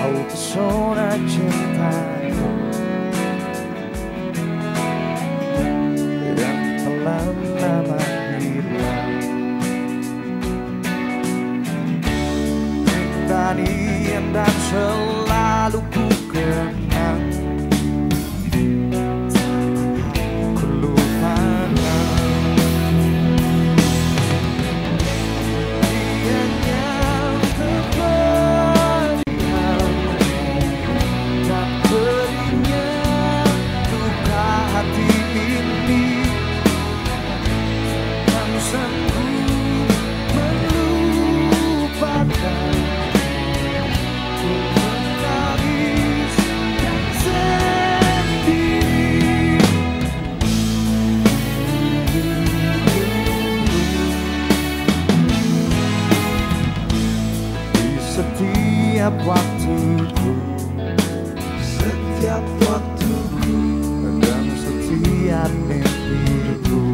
autosona cinta yang lama-lama hilang tadi yang selalu ku kenang setiap waktuku. Setiap waktuku. Dan setiap mimpiku.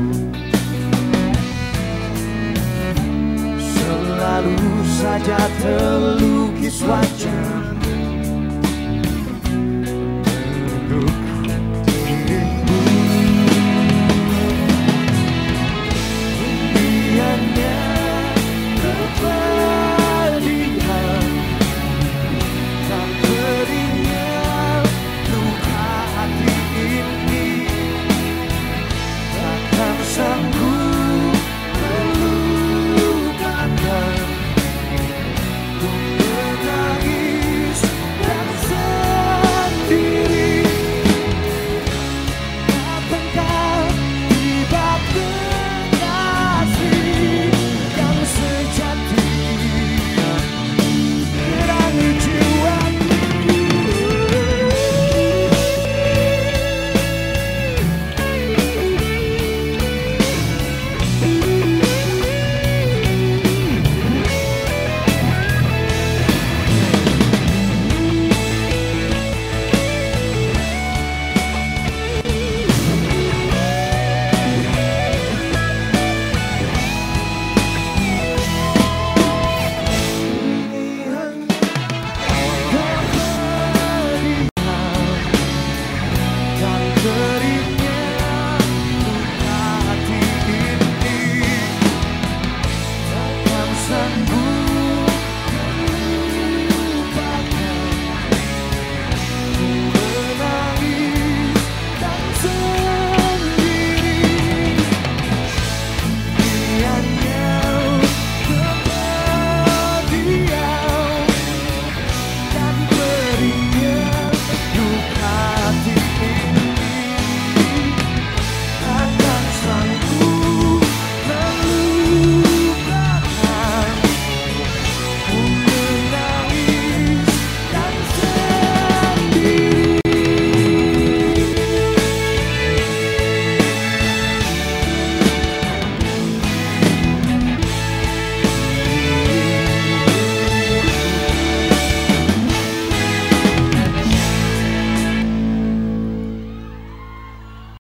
Selalu saja terlukis wajah